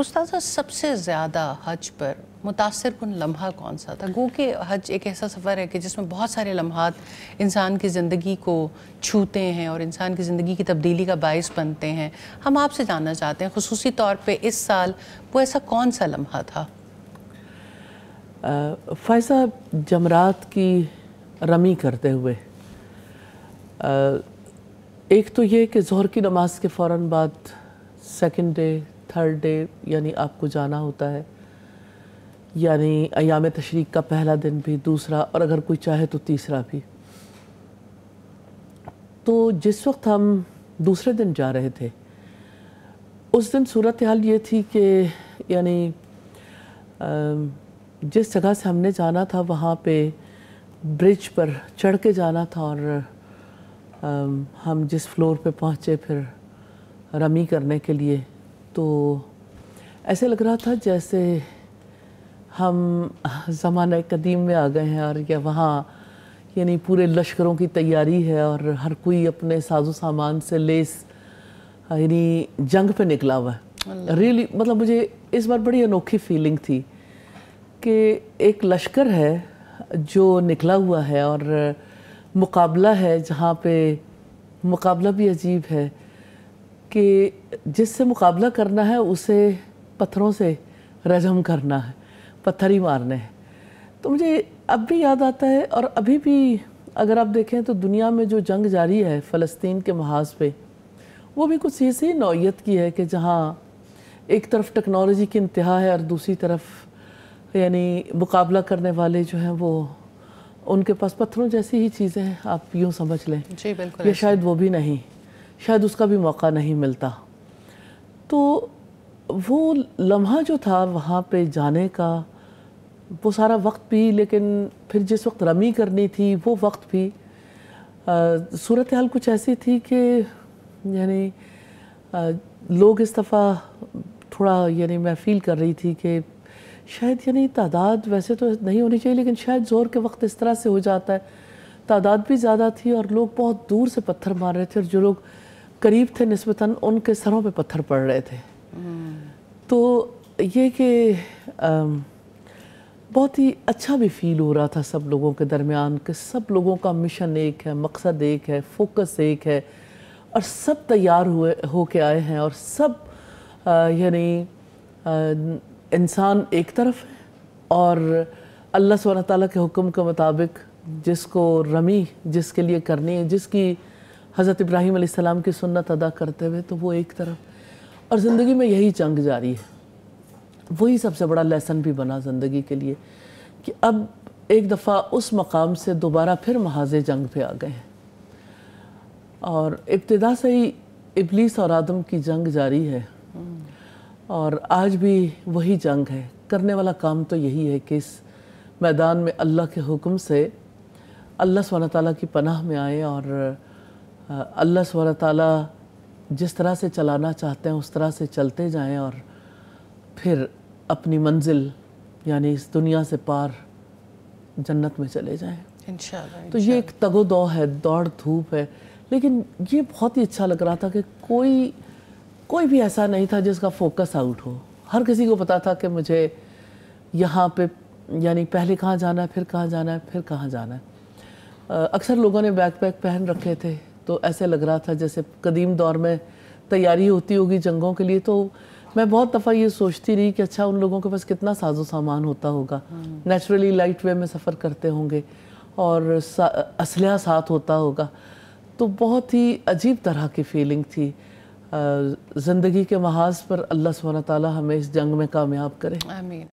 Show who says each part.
Speaker 1: उस्ताद सबसे ज़्यादा हज पर मुतासर कन लम्हा कौन सा था? गो कि हज एक ऐसा सफ़र है कि जिसमें बहुत सारे लम्हात इंसान की ज़िंदगी को छूते हैं और इंसान की ज़िंदगी की तब्दीली का बायस बनते हैं। हम आपसे जानना चाहते हैं खसूस तौर पर इस साल वो ऐसा कौन सा लम्हा था?
Speaker 2: फ़ैसा जमरात की रमी करते हुए। आ, एक तो ये कि जहर की नमाज़ के फ़ौर बाद सेकंड डे थर्ड डे यानी आपको जाना होता है। यानी अयाम तशरीक का पहला दिन भी, दूसरा और अगर कोई चाहे तो तीसरा भी। तो जिस वक्त हम दूसरे दिन जा रहे थे, उस दिन सूरत हाल ये थी कि यानी जिस जगह से हमने जाना था वहाँ पे ब्रिज पर चढ़ के जाना था और हम जिस फ्लोर पे पहुँचे फिर रमी करने के लिए तो ऐसे लग रहा था जैसे हम ज़माना कदीम में आ गए हैं और या वहाँ यानी पूरे लश्करों की तैयारी है और हर कोई अपने साजो सामान से लेस यानी जंग पे निकला हुआ है। रियली मतलब मुझे इस बार बड़ी अनोखी फीलिंग थी कि एक लश्कर है जो निकला हुआ है और मुकाबला है जहाँ पे मुकाबला भी अजीब है। कि जिससे मुकाबला करना है उसे पत्थरों से रजम करना है पत्थर ही मारने हैं। तो मुझे अब भी याद आता है और अभी भी अगर आप देखें तो दुनिया में जो जंग जारी है फ़लस्तीन के महाज पे वो भी कुछ ऐसी नौीयत की है कि जहाँ एक तरफ़ टेक्नोलॉजी की इंतहा है और दूसरी तरफ़ यानी मुकाबला करने वाले जो हैं वो उनके पास पत्थरों जैसी ही चीज़ें हैं। आप यूँ समझ लें।
Speaker 1: जी बिल्कुल
Speaker 2: या शायद वो भी नहीं। शायद उसका भी मौका नहीं मिलता। तो वो लम्हा जो था वहाँ पे जाने का, वो सारा वक्त भी, लेकिन फिर जिस वक्त रमी करनी थी, वो वक्त भी सूरत हाल कुछ ऐसी थी कि, यानी लोग इस दफ़ा थोड़ा, यानी मैं फील कर रही थी कि शायद, यानी तादाद वैसे तो नहीं होनी चाहिए, लेकिन शायद ज़ोर के वक्त इस तरह से हो जाता है। तादाद भी ज़्यादा थी और लोग बहुत दूर से पत्थर मार रहे थे और जो लोग करीब थे नस्बता उनके सरों पे पत्थर पड़ रहे थे। तो ये कि बहुत ही अच्छा भी फील हो रहा था सब लोगों के दरमियान कि सब लोगों का मिशन एक है, मकसद एक है फोकस एक है, और सब तैयार हुए हो के आए हैं, और सब यानी इंसान एक तरफ़ है, और अल्लाह सुबहान ताला के हुक्म के मुताबिक जिसको रमी, जिसके लिए करनी है, जिसकी हज़रत इब्राहीम अलैहिस्सलाम की सुन्नत अदा करते हुए तो वो एक तरफ़, और ज़िंदगी में यही जंग जारी है। वही सबसे बड़ा लेसन भी बना ज़िंदगी के लिए कि अब एक दफ़ा उस मकाम से दोबारा फिर महाज जंग पे आ गए हैं। और इब्तदा से ही इबलीस और आदम की जंग जारी है। और आज भी वही जंग है। करने वाला काम तो यही है कि इस मैदान में अल्लाह के हुक्म से अल्लाह ताली की पनाह में आए और अल्लाह स्वर ताला जिस तरह से चलाना चाहते हैं उस तरह से चलते जाएँ और फिर अपनी मंजिल यानी इस दुनिया से पार जन्नत में चले जाएँ।
Speaker 1: इंशाल्लाह
Speaker 2: तो ये एक तगो दौ है दौड़ धूप है लेकिन ये बहुत ही अच्छा लग रहा था कि कोई कोई भी ऐसा नहीं था जिसका फोकस आउट हो। हर किसी को पता था कि मुझे यहाँ पे यानी पहले कहाँ जाना है फिर कहाँ जाना है फिर कहाँ जाना है। अक्सर लोगों ने बैक पैक पहन रखे थे। तो ऐसे लग रहा था जैसे कदीम दौर में तैयारी होती होगी जंगों के लिए तो मैं बहुत दफ़ा ये सोचती रही कि अच्छा उन लोगों के पास कितना साजो सामान होता होगा। नेचुरली लाइट वे में सफ़र करते होंगे और असलहा साथ होता होगा। तो बहुत ही अजीब तरह की फीलिंग थी। ज़िंदगी के महाज पर अल्लाह सुबहाना ताला हमें इस जंग में कामयाब करें।
Speaker 1: आमीन।